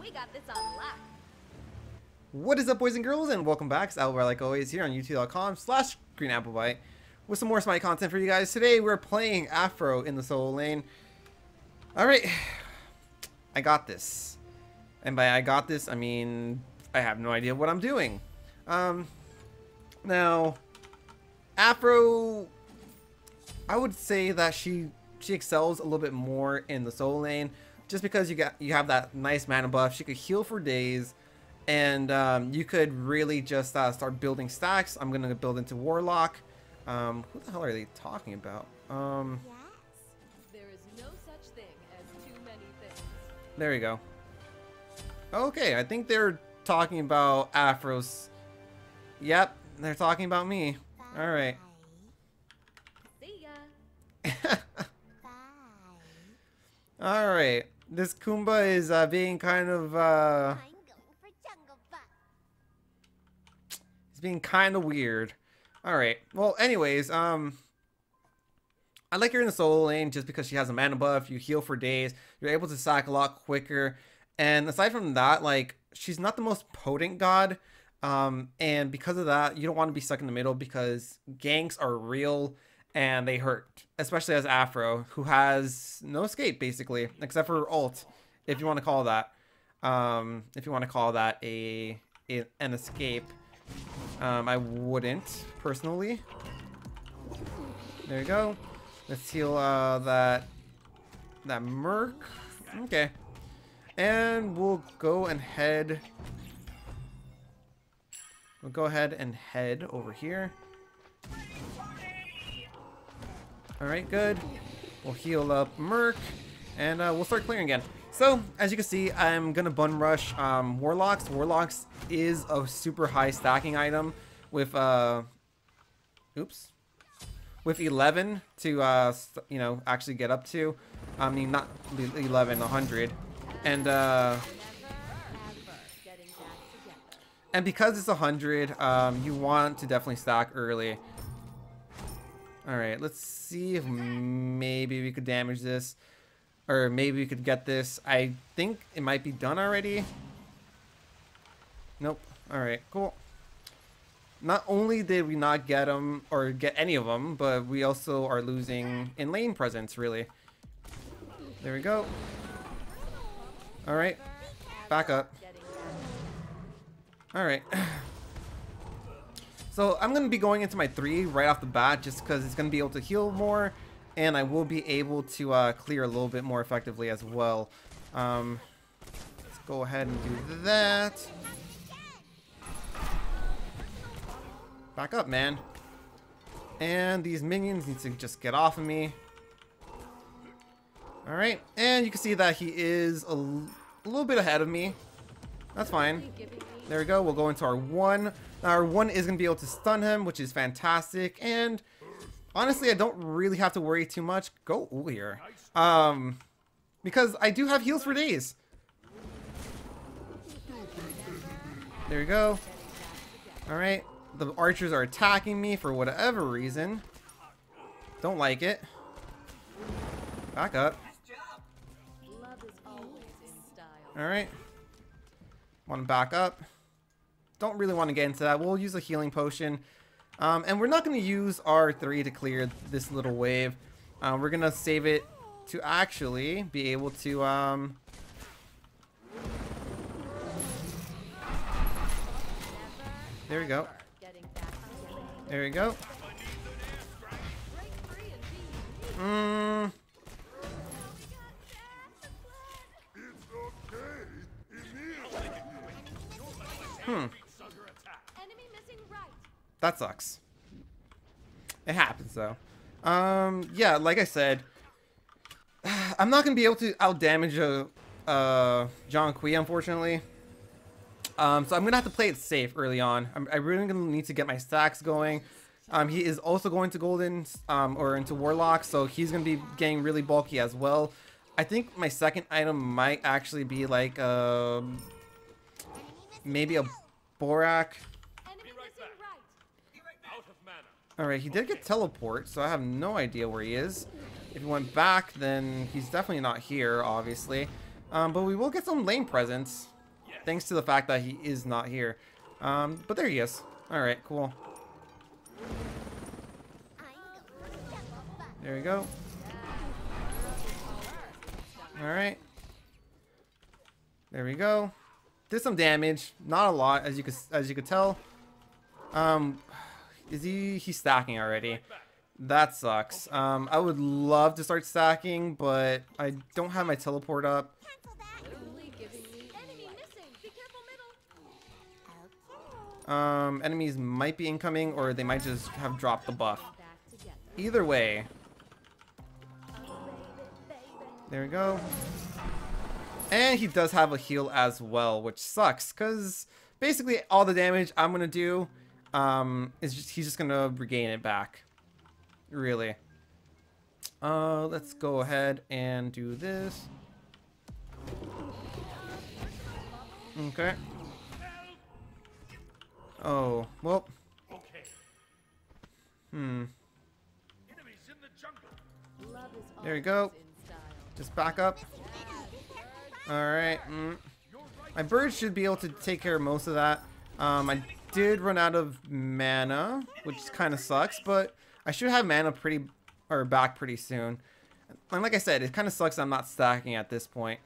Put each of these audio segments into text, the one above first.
We got this on lock. What is up, boys and girls, and welcome back. It's Albert, like always, here on youtube.com slash greenapplebyte with some more Smite content for you guys. Today, we're playing Afro in the solo lane. Alright, I got this. And by I got this, I mean, I have no idea what I'm doing. Um, now, Afro, I would say that she she excels a little bit more in the solo lane, just because you got you have that nice mana buff. She could heal for days, and um, you could really just uh, start building stacks. I'm gonna build into Warlock. Um, who the hell are they talking about? Um, There is no such thing as too many things. there you go. Okay, I think they're talking about Afros. Yep, they're talking about me. All right. See ya. All right. This Kumba is uh, being kind of uh, being kind of weird. All right. Well, anyways, um, I like her in the solo lane just because she has a mana buff. You heal for days. You're able to sack a lot quicker. And aside from that, like she's not the most potent god. Um, and because of that, you don't want to be stuck in the middle because ganks are real and they hurt, especially as Afro, who has no escape basically, except for ult, if you want to call that. Um, if you want to call that a, a an escape. Um, I wouldn't, personally. There you go. Let's heal uh, that that Merc. Okay. And we'll go and head... We'll go ahead and head over here. Alright, good. We'll heal up Merc. And uh, we'll start clearing again. So, as you can see, I'm gonna bun rush um, Warlocks. Warlocks is a super high stacking item with, uh, oops, with 11 to, uh, you know, actually get up to. I mean, not 11, 100. And, uh, and because it's 100, um, you want to definitely stack early. Alright, let's see if maybe we could damage this. Or maybe we could get this. I think it might be done already. Nope. Alright, cool. Not only did we not get them, or get any of them, but we also are losing in lane presence, really. There we go. Alright, back up. Alright. So I'm going to be going into my 3 right off the bat just because it's going to be able to heal more and I will be able to uh, clear a little bit more effectively as well. Um, let's go ahead and do that. Back up, man. And these minions need to just get off of me. Alright, and you can see that he is a, little bit ahead of me. That's fine. There we go. We'll go into our one. Our one is going to be able to stun him, which is fantastic. And honestly, I don't really have to worry too much. Go here. Um, because I do have heals for days. There we go. All right. The archers are attacking me for whatever reason. Don't like it. Back up. love is always in style. All right. Want to back up. Don't really want to get into that. We'll use a healing potion. Um, and we're not going to use R3 to clear this little wave. Uh, we're going to save it to actually be able to... Um... There we go. There we go. Mm, hmm. That sucks. It happens though. Um, yeah, like I said, I'm not gonna be able to out damage a uh, Zhong Kui, unfortunately. Um, so I'm gonna have to play it safe early on. I'm, I really gonna need to get my stacks going. Um, he is also going to Golden um, or into Warlock, so he's gonna be getting really bulky as well. I think my second item might actually be like um, maybe a Bulwark. Enemy missing right. Out of mana. Alright, he did get teleport, so I have no idea where he is. If he went back, then he's definitely not here, obviously. Um, but we will get some lane presence. Thanks to the fact that he is not here. Um, but there he is. Alright, cool. I'm going for jungle buck. There we go. Alright. There we go. Did some damage. Not a lot, as you could as you could tell. Um is he he's stacking already. That sucks. Um I would love to start stacking, but I don't have my teleport up. Um enemies might be incoming or they might just have dropped the buff. Either way, There we go. And he does have a heal as well, which sucks, because basically all the damage I'm going to do um, is just, he's just going to regain it back. Really. Uh, let's go ahead and do this. Okay. Oh, well. Okay. Hmm. In the jungle. Love is There you go. always in style. Just back up. Alright. Mm. My bird should be able to take care of most of that. Um, I did run out of mana, which kind of sucks, but I should have mana pretty, or back pretty soon. And like I said, it kind of sucks I'm not stacking at this point.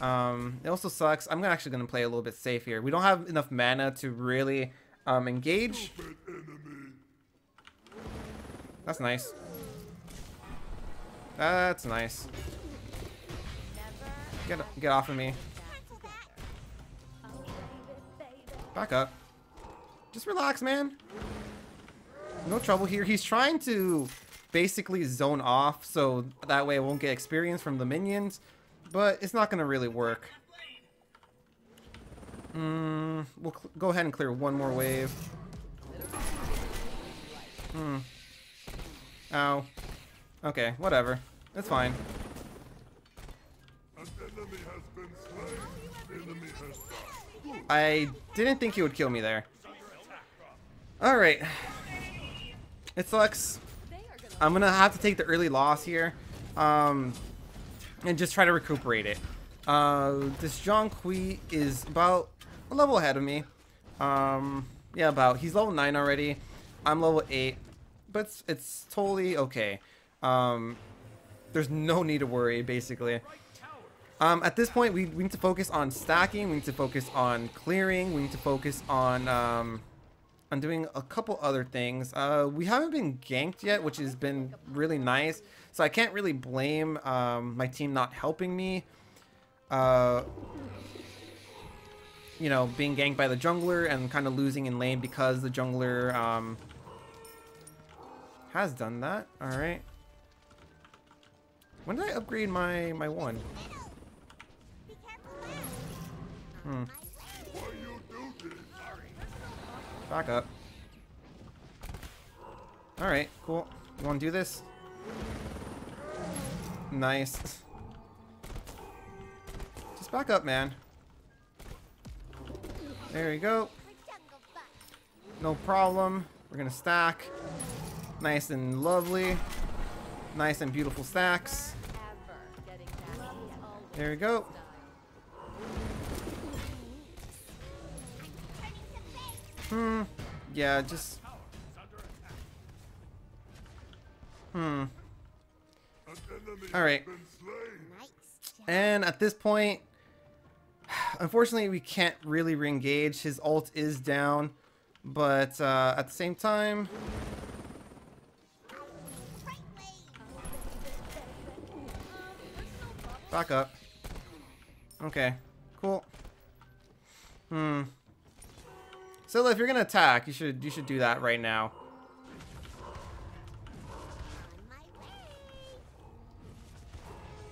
Um, it also sucks. I'm actually going to play a little bit safe here. We don't have enough mana to really um, engage. That's nice. That's nice. Get get off of me. Back up. Just relax, man. No trouble here. He's trying to basically zone off so that way I won't get experience from the minions, but it's not going to really work. Mm, we'll go ahead and clear one more wave. Hmm. Ow. Okay, whatever. That's fine. An enemy has been slain. Enemy has died. I didn't think he would kill me there. Alright. It sucks. I'm gonna have to take the early loss here. Um, and just try to recuperate it. Uh, this Zhong Kui is about a level ahead of me. Um, yeah, about. He's level 9 already. I'm level 8. But it's, it's totally okay. Um, there's no need to worry, basically. Um, at this point, we, we need to focus on stacking. We need to focus on clearing. We need to focus on um, on doing a couple other things. Uh, we haven't been ganked yet, which has been really nice. So I can't really blame um, my team not helping me. Uh, you know, being ganked by the jungler and kind of losing in lane because the jungler um, has done that. All right. When did I upgrade my my one? Hmm. Back up. Alright, cool. You want to do this? Nice. Just back up, man. There you go. No problem. We're to stack. Nice and lovely. Nice and beautiful stacks. There we go. Yeah, just... Hmm. Alright. And at this point, unfortunately, we can't really re-engage. His ult is down, but uh, at the same time, back up. Okay, cool. Hmm. So if you're gonna attack, you should you should do that right now.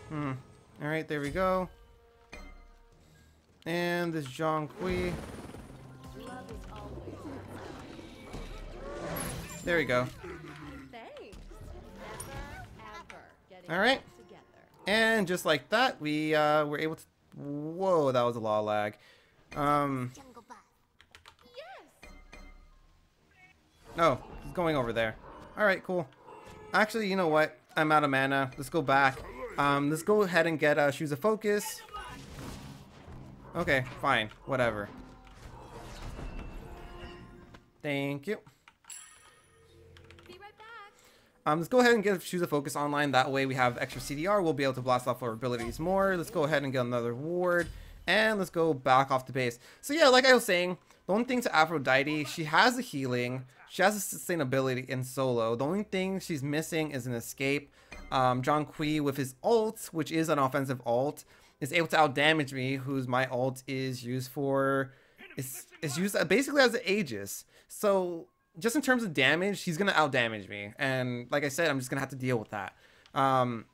Hmm. All right, there we go. And this Zhong Kui. There we go. All right. And just like that, we uh, were able to. Whoa, that was a lot of lag. Um. Oh, he's going over there. Alright, cool. Actually, you know what? I'm out of mana. Let's go back. Um, let's go ahead and get uh, Shoes of Focus. Okay, fine. Whatever. Thank you. Um, let's go ahead and get Shoes of Focus online. That way we have extra CDR. We'll be able to blast off our abilities more. Let's go ahead and get another ward. And let's go back off the base. So yeah, like I was saying, the only thing to Aphrodite, she has the healing. She has the sustainability in solo. The only thing she's missing is an escape. Um, Zhong Kui with his ult, which is an offensive ult, is able to outdamage me, whose my ult is used for... Is, is used basically as an Aegis. So just in terms of damage, he's gonna outdamage me, and like I said, I'm just gonna have to deal with that. Um,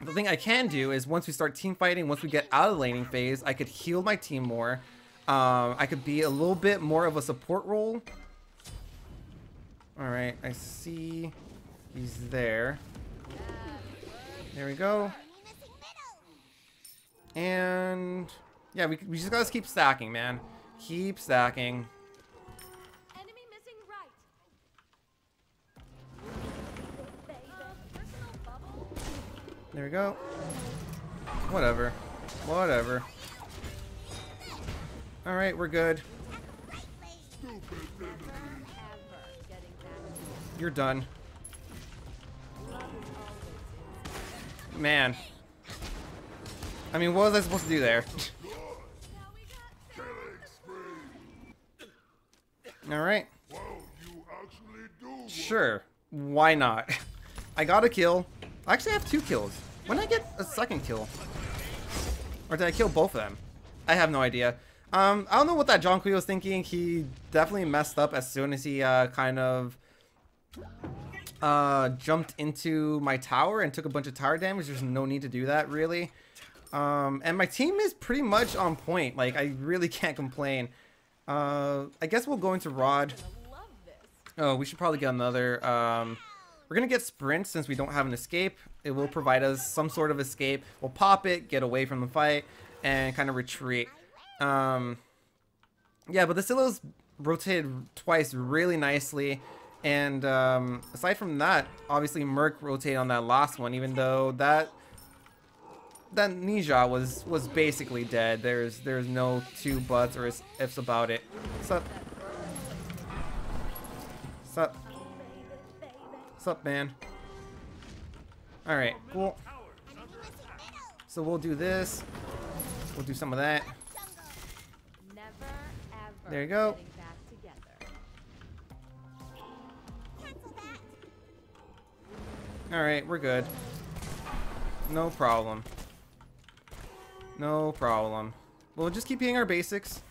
the thing I can do is once we start team fighting, once we get out of the laning phase, I could heal my team more. Um, I could be a little bit more of a support role. All right, I see he's there. There we go. Enemy missing middle. And yeah, we, we just gotta keep stacking, man. Keep stacking. Enemy missing right. Baby. Personal bubble. There we go. Whatever. Whatever. Alright, we're good. You're done. Man. I mean, what was I supposed to do there? Alright. Sure. Why not? I got a kill. I actually have two kills. When did I get a second kill? Or did I kill both of them? I have no idea. Um, I don't know what that Zhong Kui was thinking. He definitely messed up as soon as he uh, kind of uh, jumped into my tower and took a bunch of tower damage. There's no need to do that, really. Um, and my team is pretty much on point. Like, I really can't complain. Uh, I guess we'll go into Rod. Oh, we should probably get another. Um, we're gonna get sprint since we don't have an escape. It will provide us some sort of escape. We'll pop it, get away from the fight, and kind of retreat. Um, yeah, but the Silos rotated twice really nicely. And um, aside from that, obviously Merc rotated on that last one, even though that that Ninja was was basically dead. There's there's no two buts or ifs about it. Sup? Sup? Sup, man? Cool. Enemy missing middle. So we'll do this. We'll do some of that. Jungle. Never ever There you go. getting back together. Cancel that. Alright, we're good. No problem. No problem. We'll just keep hitting our basics.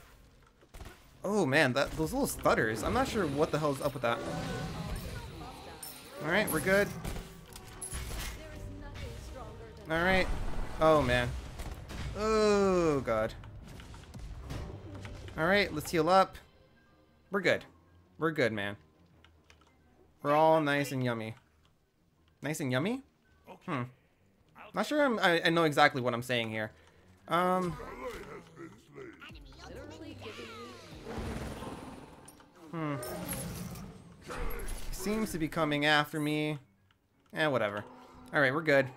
Oh man, that those little stutters. I'm not sure what the hell's up with that. Alright, we're good. There is nothing stronger than Alright. Oh man. Oh god. Alright, let's heal up. We're good. We're good, man. We're all nice and yummy. Nice and yummy? Hmm. Not sure I'm, I, I know exactly what I'm saying here. Um, Ally has been slain. Enemy ultimate. literally giving me hmm. Seems to be coming after me. Eh, whatever. Alright, we're good.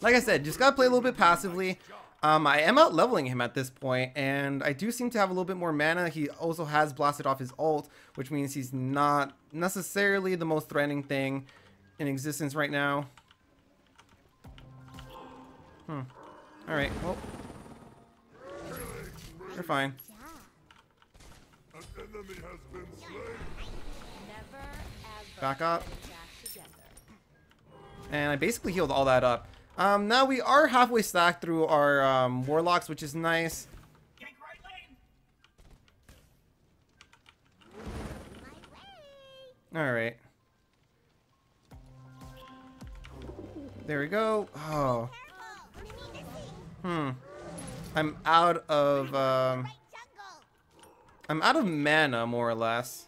Like I said, just gotta play a little bit passively. Um, I am out leveling him at this point, and I do seem to have a little bit more mana. He also has blasted off his ult, which means he's not necessarily the most threatening thing in existence right now. Hmm. Alright, well. You're fine. Back up. And I basically healed all that up. Um, now we are halfway stacked through our um, warlocks, which is nice. All right. There we go. Oh, hmm. I'm out of um, I'm out of mana more or less.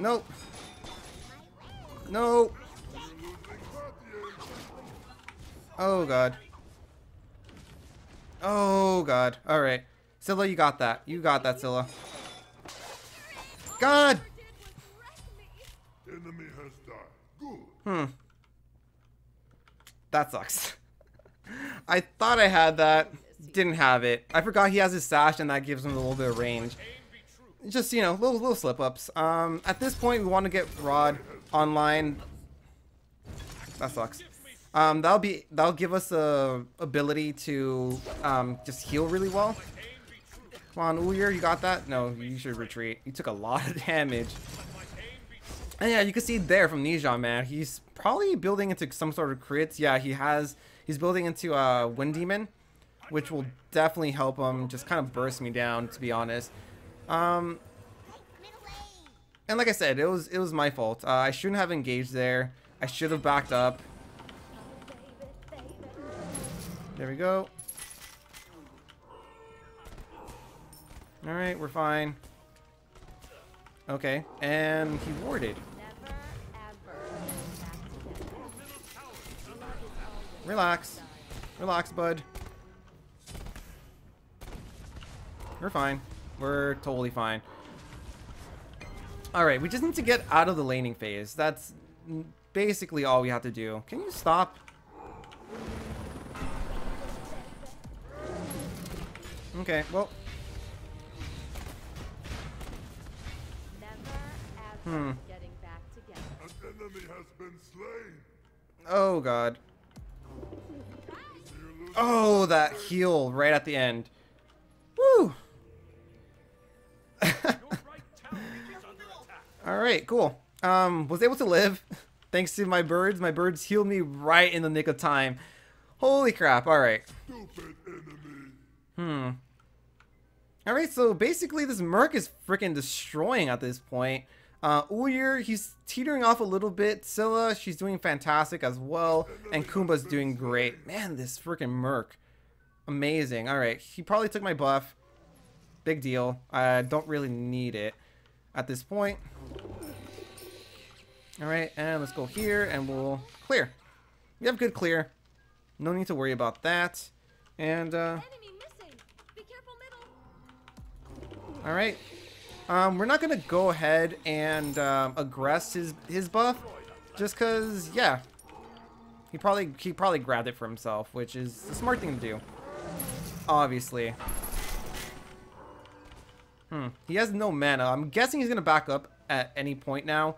Nope. Nope. Oh god. Oh god. Alright. Scylla, you got that. You got that, Scylla. God! did was wreck me. Enemy has died. Good. Hmm. That sucks. I thought I had that. Didn't have it. I forgot he has his sash and that gives him a little bit of range. Just, you know, little little slip ups. Um, at this point, we want to get Rod online. That sucks. Um, that'll be that'll give us a ability to um just heal really well. Come on, Ullr, you got that? No, you should retreat. You took a lot of damage. And yeah, you can see there from Nijan, man. He's probably building into some sort of crits. Yeah, he has. He's building into uh, Wind Demon, which will definitely help him just kind of burst me down, to be honest. Um, and like I said, it was it was my fault. Uh, I shouldn't have engaged there. I should have backed up. There we go. All right, we're fine. Okay, and he warded. Relax. Relax, bud. We're fine. We're totally fine. Alright, we just need to get out of the laning phase. That's basically all we have to do. Can you stop? Okay, well, Hmm. oh god. Oh, that heal right at the end. Alright, cool. Um, was able to live thanks to my birds. My birds healed me right in the nick of time. Holy crap, alright. Hmm. Alright, so basically this Merc is freaking destroying at this point. Uh, Ullr, he's teetering off a little bit. Scylla, she's doing fantastic as well. And Kumba's doing great. Man, this freaking Merc. Amazing. Alright, he probably took my buff. Big deal. I don't really need it at this point. Alright, and let's go here and we'll clear. We have good clear. No need to worry about that. And, uh, Enemy missing. Be careful, middle. All right. Um, we're not gonna go ahead and um, aggress his his buff, just cause yeah, he probably he probably grabbed it for himself, which is the smart thing to do. Obviously. Hmm. He has no mana. I'm guessing he's gonna back up at any point now,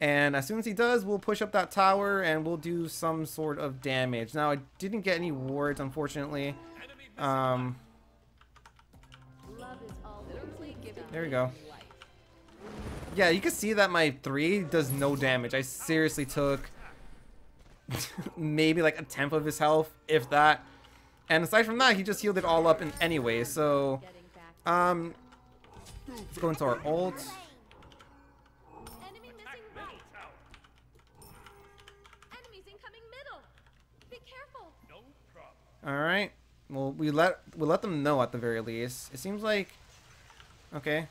and as soon as he does, we'll push up that tower and we'll do some sort of damage. Now I didn't get any wards, unfortunately. Um, There we go. Yeah, you can see that my three does no damage. I seriously took maybe like a tenth of his health, if that. And aside from that, he just healed it all up in anyway. So, um, let's go into our ult. Enemy missing right. Enemies incoming middle. Be careful. All right. Well, we let we let them know at the very least. It seems like okay.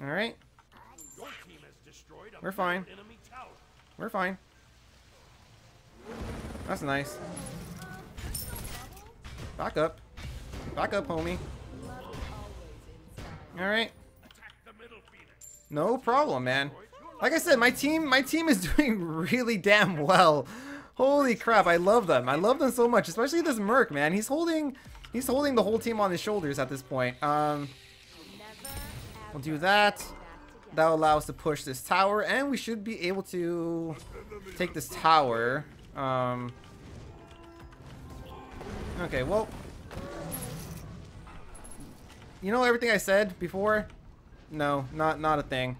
All right. We're fine. We're fine. That's nice. Back up. Back up, homie. All right. No problem, man. Like I said, my team, my team is doing really damn well. Holy crap, I love them. I love them so much, especially this Merc, man. He's holding, he's holding the whole team on his shoulders at this point. Um, we'll do that. That will allow us to push this tower, and we should be able to take this tower. Um, okay, well, you know everything I said before? No, not not a thing.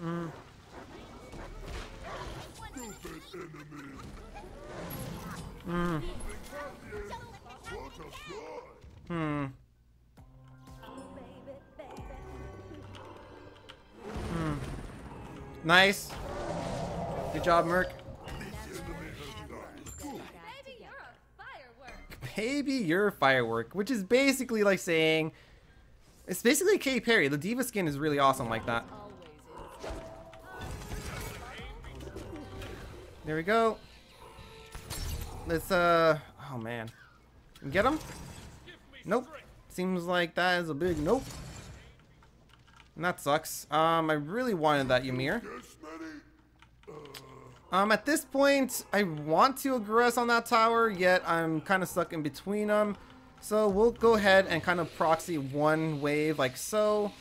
Mm, mm, hmm. Hmm. Nice. Good job, Merc. Baby, you're firework, which is basically like saying, it's basically Katy Perry. The Diva skin is really awesome like that. There we go. let's uh. Oh man, get him. Nope. Seems like that is a big nope. And that sucks. Um, I really wanted that Ymir. Um, at this point, I want to aggress on that tower, yet I'm kind of stuck in between them. So we'll go ahead and kind of proxy one wave like so.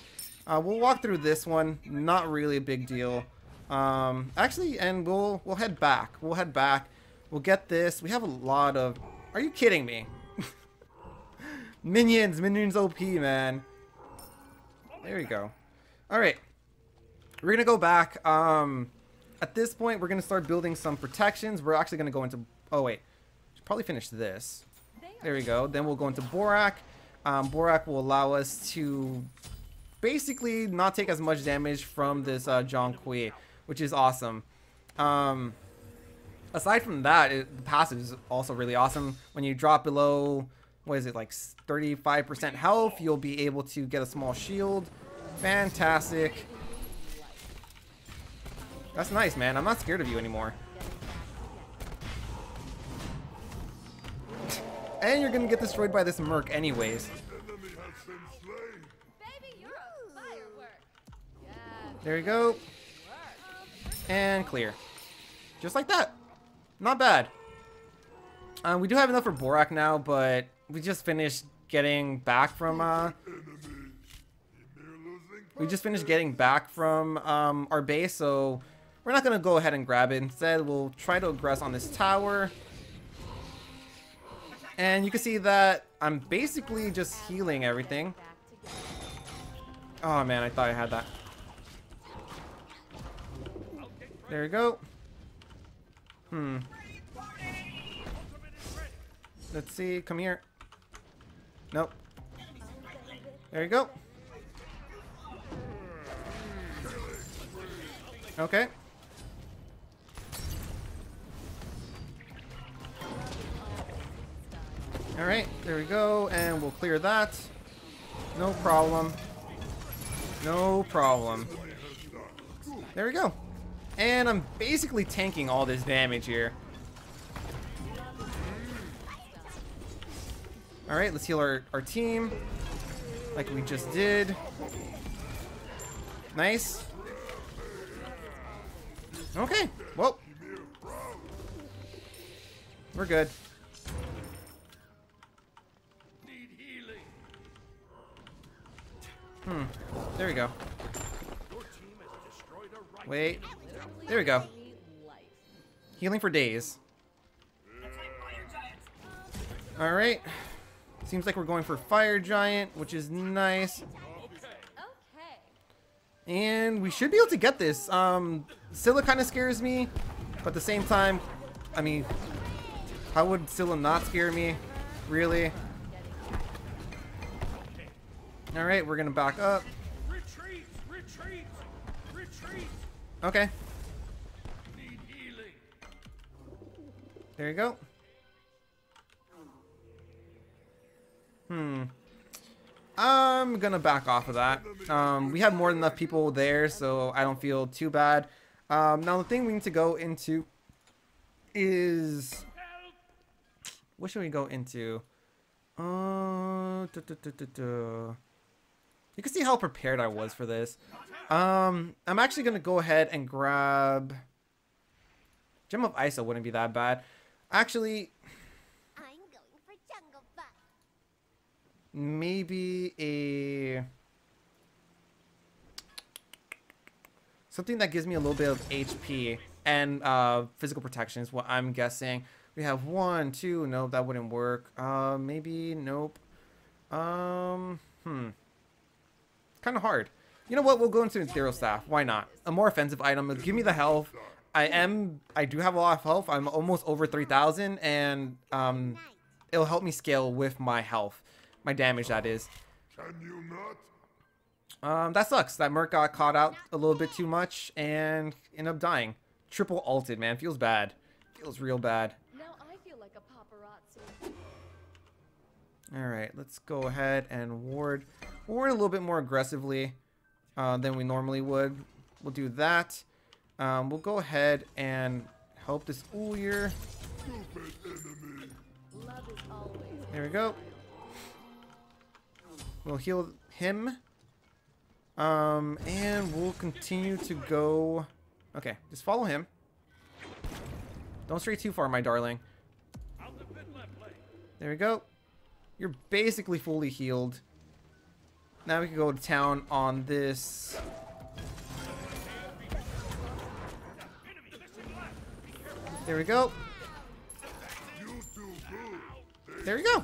Uh, we'll walk through this one. Not really a big deal. Um, actually, and we'll we'll head back. We'll head back. We'll get this. We have a lot of. Are you kidding me? minions, minions OP, man. There we go. All right, we're gonna go back. Um, at this point, we're gonna start building some protections. We're actually gonna go into. Oh wait, should probably finish this. There we go. Then we'll go into Bulwark. Um, Bulwark will allow us to basically not take as much damage from this uh, Zhong Kui, which is awesome. Um, aside from that, it, the passive is also really awesome. When you drop below, what is it, like 35% health, you'll be able to get a small shield. Fantastic. That's nice, man. I'm not scared of you anymore. And you're gonna get destroyed by this Merc anyways. Enemy has been slain. Baby, you're a firework. Yeah. There you go. And clear. Just like that. Not bad. Um, we do have enough for Bulwark now, but we just finished getting back from, uh, Enemy. Ymir losing. we just finished getting back from, um, our base, so we're not gonna go ahead and grab it. Instead, we'll try to aggress on this tower. And you can see that I'm basically just healing everything. Oh man, I thought I had that. There you go. Hmm. Let's see. Come here. Nope. There you go. Okay. Alright, there we go, and we'll clear that. No problem. No problem. There we go. And I'm basically tanking all this damage here. Alright, let's heal our, our team. Like we just did. Nice. Okay, well. We're good. Need healing. Hmm. There we go. Wait. There we go. Healing for days. Alright. Seems like we're going for Fire Giant, which is nice. And we should be able to get this. Um, Scylla kind of scares me, but at the same time, I mean, how would Scylla not scare me? Really? Alright, we're gonna back up. Retreat! Retreat! Retreat! Okay, Need healing. there you go. Hmm. I'm gonna back off of that. Um, we have more than enough people there, so I don't feel too bad. Um, now the thing we need to go into is what should we go into? Uh, duh, duh, duh. You can see how prepared I was for this. Um, I'm actually gonna go ahead and grab Gem of Iso. Wouldn't be that bad. Actually, I'm going for Jungle Buck. maybe a something that gives me a little bit of HP and uh, physical protection is what I'm guessing. We have one, two. No, that wouldn't work. Uh, maybe nope. Um, hmm. Kind of hard. You know what? We'll go into Ethereal Staff. Why not? A more offensive item. Give me the health. I am. I do have a lot of health. I'm almost over 3,000, and um, it'll help me scale with my health, my damage. That is. Can you not? Um, that sucks. That Merc got caught out a little bit too much and ended up dying. Triple ulted, man. Feels bad. Feels real bad. Now I feel like a paparazzi. All right, let's go ahead and ward. Ward a little bit more aggressively uh, than we normally would. We'll do that. Um, we'll go ahead and help this always There we go. We'll heal him. Um, and we'll continue to go... Okay, just follow him. Don't stray too far, my darling. There we go. You're basically fully healed. Now we can go to town on this. There we go. There we go.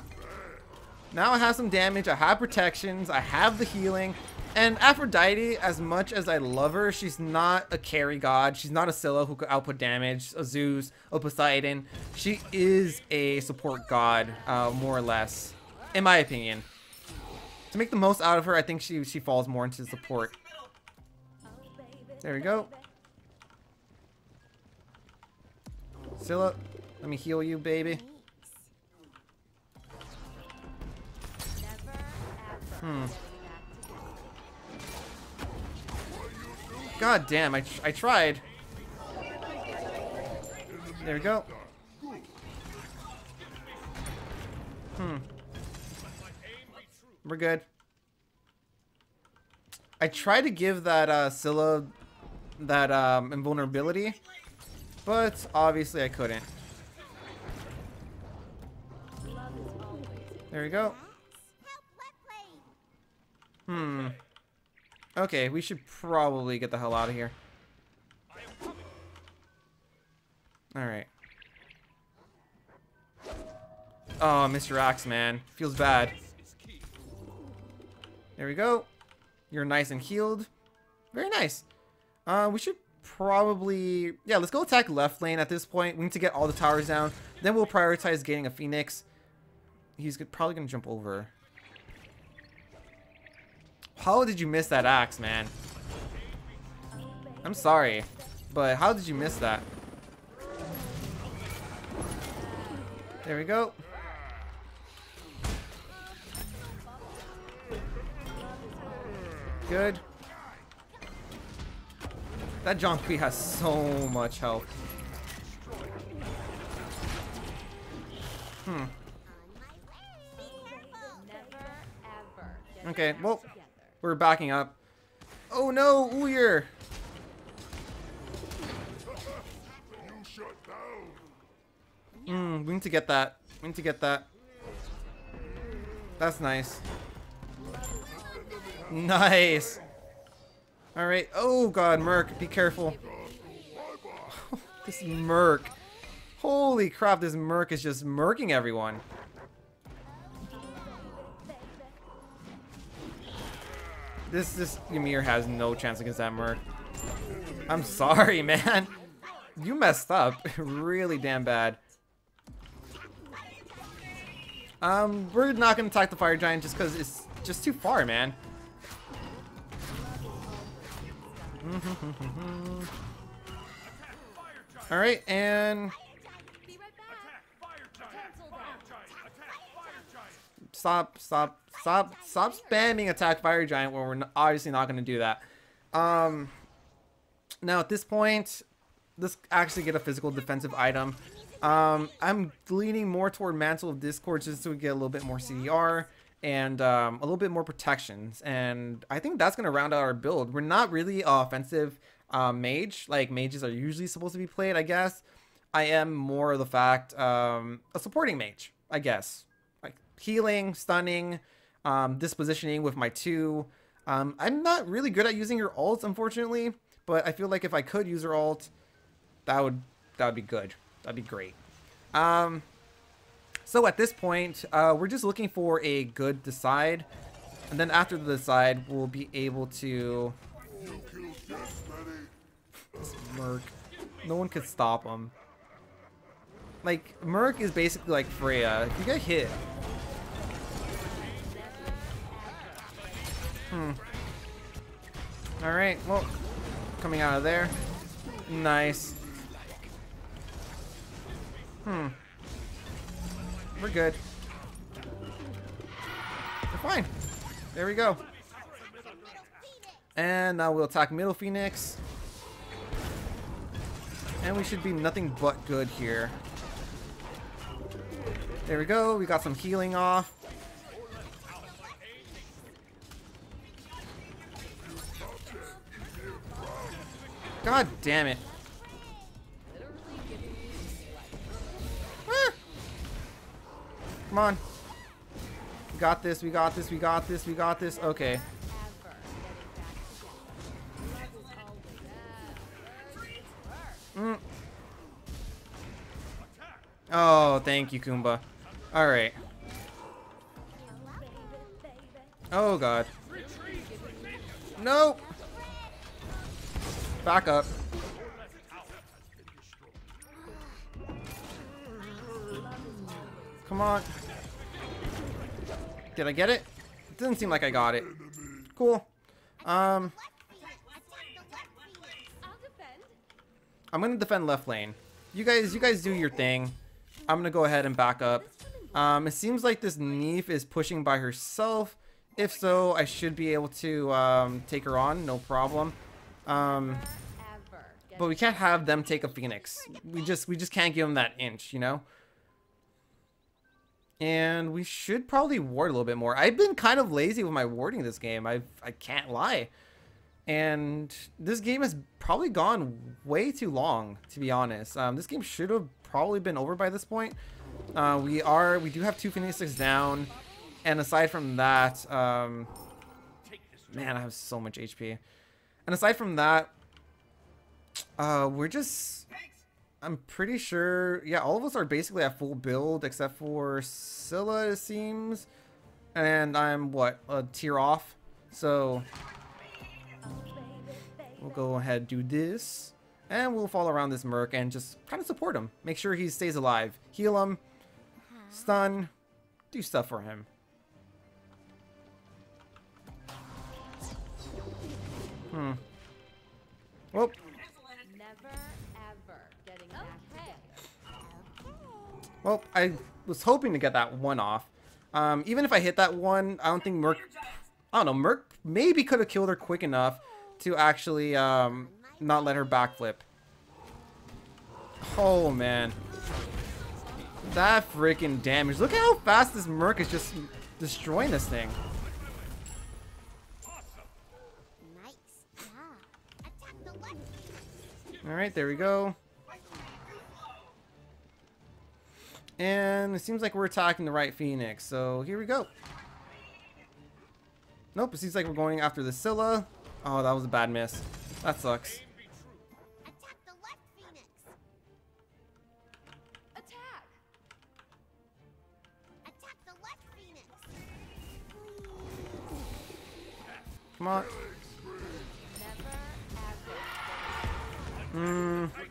Now I have some damage. I have protections. I have the healing. And Aphrodite, as much as I love her, she's not a carry god. She's not a Scylla who could output damage, a Zeus, a Poseidon. She is a support god, uh, more or less, in my opinion. To make the most out of her, I think she she falls more into support. There we go. Scylla, let me heal you, baby. Hmm. God damn, I, tr I tried. There we go. Good. I tried to give that uh, Scylla that um, invulnerability, but obviously I couldn't. There we go. Hmm. Okay, we should probably get the hell out of here. Alright. Oh, Mr. Axe, man. Feels bad. There we go. You're nice and healed. Very nice. Uh, we should probably... Yeah, let's go attack left lane at this point. We need to get all the towers down. Then we'll prioritize getting a Phoenix. He's probably going to jump over. How did you miss that axe, man? I'm sorry, but how did you miss that? There we go. Good. That Kui has so much health. Hmm. Okay, well, we're backing up. Oh no, Ullr! You shut. Mm, we need to get that. We need to get that. That's nice. Nice. All right. Oh God, Merc, be careful. this Merc. Holy crap, this Merc is just murking everyone. This this Ymir has no chance against that Merc. I'm sorry, man. You messed up really damn bad. Um, we're not gonna attack the fire giant just because it's just too far, man. All right, and stop, stop, stop, stop spamming attack fire giant when we're obviously not gonna do that. Um, now at this point, let's actually get a physical defensive item. Um, I'm leaning more toward Mantle of Discord just we get a little bit more CDR and um, a little bit more protections. And I think that's going to round out our build. We're not really offensive uh, mage like mages are usually supposed to be played, I guess. I am more of the fact um, a supporting mage, I guess. Like healing, stunning, um, dispositioning with my two. Um, I'm not really good at using your ult, unfortunately, but I feel like if I could use her ult, that would that would be good. That'd be great. Um, so at this point, uh, we're just looking for a good decide, and then after the decide, we'll be able to. Merc, no one could stop him. Like Merc is basically like Freya. If you get hit, hmm. All right, well, coming out of there, nice. Hmm. We're good. We're fine. There we go. And now we'll attack Middle Phoenix. And we should be nothing but good here. There we go. We got some healing off. God damn it. Come on. We got this, we got this, we got this, we got this. Okay. Mm. Oh, thank you, Kumba. Alright. Oh, God. Nope. Back up. Come on. Did I get it? It doesn't seem like I got it. Cool. Um. I'm gonna defend left lane. You guys, you guys do your thing. I'm gonna go ahead and back up. Um, it seems like this Neith is pushing by herself. If so, I should be able to um, take her on, no problem. Um, but we can't have them take a Phoenix. We just, we just can't give them that inch, you know. And we should probably ward a little bit more. I've been kind of lazy with my warding this game. I, I can't lie. And this game has probably gone way too long, to be honest. Um, this game should have probably been over by this point. Uh, we are, we do have two Phoenixes down. And aside from that, um, man, I have so much HP. And aside from that, uh, we're just, I'm pretty sure, yeah, all of us are basically at full build except for Scylla, it seems. And I'm, what, a tier off. So, We'll go ahead do this. And we'll follow around this Merc and just kind of support him. Make sure he stays alive. Heal him. Stun. Do stuff for him. Hmm. Well, well, I was hoping to get that one off. Um, even if I hit that one, I don't think Merc... I don't know, Merc maybe could have killed her quick enough to actually um, not let her backflip. Oh, man. That freaking damage. Look at how fast this Merc is just destroying this thing. Nice. Yeah. Attack the left. Alright, there we go. And it seems like we're attacking the right Phoenix, so here we go. Nope, it seems like we're going after the Scylla. Oh, that was a bad miss. That sucks. Attack the left phoenix. Attack. Attack the left phoenix. Come on. Hmm.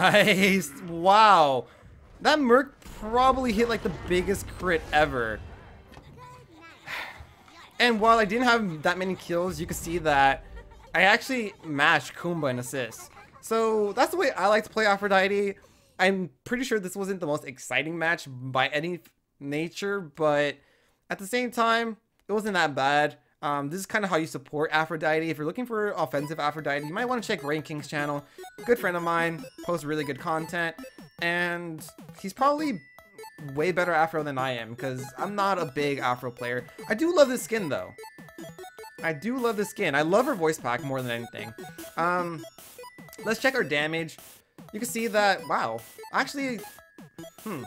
Nice. Wow. That Merc probably hit like the biggest crit ever. And while I didn't have that many kills, you can see that I actually matched Kumba in assists. So that's the way I like to play Aphrodite. I'm pretty sure this wasn't the most exciting match by any nature, but at the same time, it wasn't that bad. Um, this is kind of how you support Aphrodite. If you're looking for offensive Aphrodite, you might want to check Ranking's channel. Good friend of mine, posts really good content, and he's probably way better Afro than I am because I'm not a big Afro player. I do love this skin though. I do love the skin. I love her voice pack more than anything. Um, let's check our damage. You can see that, wow, actually, hmm.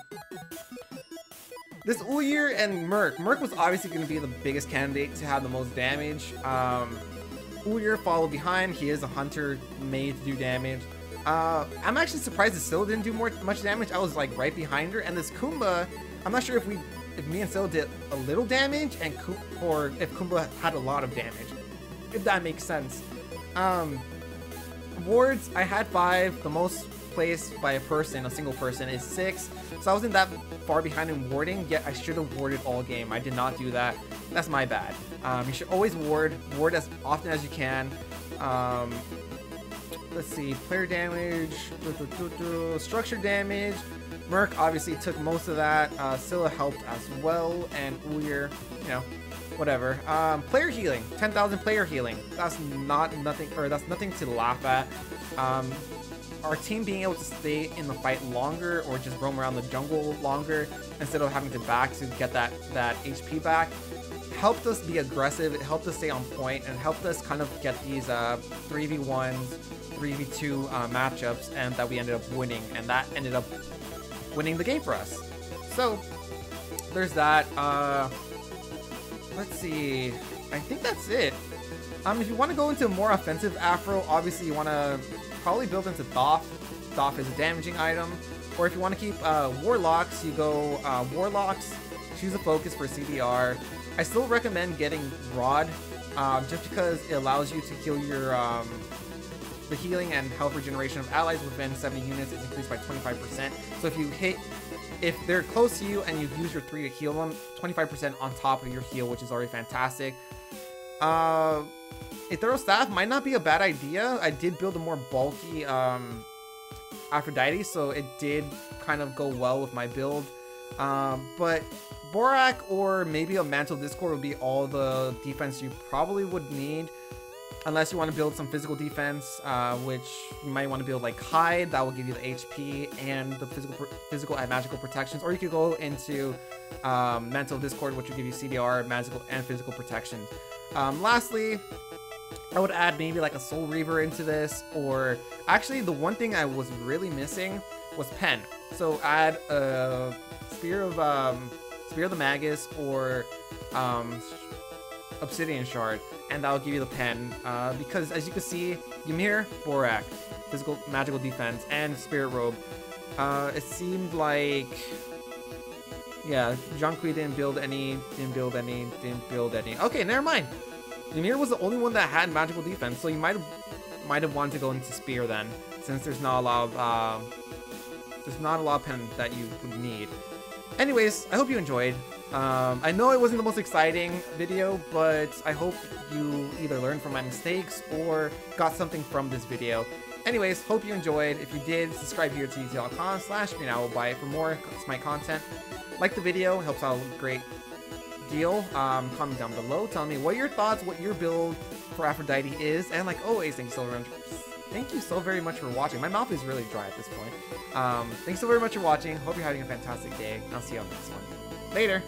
This Ullr and Merc. Merc was obviously going to be the biggest candidate to have the most damage. Um, Ullr followed behind. He is a hunter made to do damage. Uh, I'm actually surprised that Syl didn't do more much damage. I was like right behind her. And this Kumba, I'm not sure if we, if me and Syl did a little damage, and or if Kumba had a lot of damage. If that makes sense. Um, wards, I had five. The most by a person, a single person, is six. So I wasn't that far behind in warding, yet I should have warded all game. I did not do that. That's my bad. Um, you should always ward. Ward as often as you can. Um, let's see, player damage, structure damage. Merc obviously took most of that. Uh, Scylla helped as well, and Ullr, you know, whatever. Um, player healing, 10,000 player healing. That's not nothing, or that's nothing to laugh at. Um, our team being able to stay in the fight longer or just roam around the jungle longer instead of having to back to get that, that HP back helped us be aggressive, it helped us stay on point, and helped us kind of get these uh, 3v1s, 3v2 uh, matchups, and that we ended up winning, and that ended up winning the game for us. So, there's that. Uh, let's see. I think that's it. Um, if you want to go into more offensive Afro, obviously you want to probably build into Thoth. Thoth is a damaging item. Or if you want to keep uh, Warlocks, you go uh, Warlocks, choose a focus for CDR. I still recommend getting Rod, um, just because it allows you to heal your um, the healing and health regeneration of allies within 70 units is increased by 25%. So if you hit, if they're close to you and you use your three to heal them, 25% on top of your heal, which is already fantastic. Uh, Ethereal Staff might not be a bad idea. I did build a more bulky um, Aphrodite, so it did kind of go well with my build. Um, but Bulwark or maybe a Mantle Discord would be all the defense you probably would need. Unless you want to build some physical defense, uh, which you might want to build like Hide, that will give you the HP and the physical physical and magical protections. Or you could go into um, Mantle Discord, which will give you CDR, magical, and physical protection. Um, lastly, I would add maybe like a Soul Reaver into this, or actually the one thing I was really missing was Pen. So add a Spear of um, Spear of the Magus or um, Obsidian Shard, and that'll give you the pen. Uh, because as you can see, Ymir, Bulwark, physical magical defense, and Spirit Robe. Uh, it seemed like yeah, Zhong Kui didn't build any, didn't build any, didn't build any. Okay, never mind. Ymir was the only one that had magical defense, so you might have might have wanted to go into Spear then, since there's not a lot of uh, there's not a lot of pen that you would need. Anyways, I hope you enjoyed. Um, I know it wasn't the most exciting video, but I hope you either learned from my mistakes or got something from this video. Anyways, hope you enjoyed. If you did, subscribe here to youtube.com slash buy for more of my content. Like the video, helps out great deal. Um, comment down below, tell me what your thoughts, what your build for Aphrodite is, and like always, thank you so much. Thank you so very much for watching. My mouth is really dry at this point. Um, thanks so very much for watching. Hope you're having a fantastic day. I'll see you on the next one. Later!